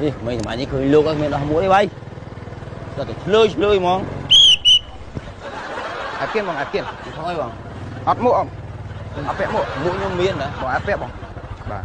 mày mình mà như khơi luôn các mình đâu không đi bay. Giờ thì lơi lơi mà. À kiên bằng à kiên, không ai bằng. Ắt mộ. Ắt pẹ mộ, mũi nó miên đó, bỏ ắt pẹ bằng. Bà.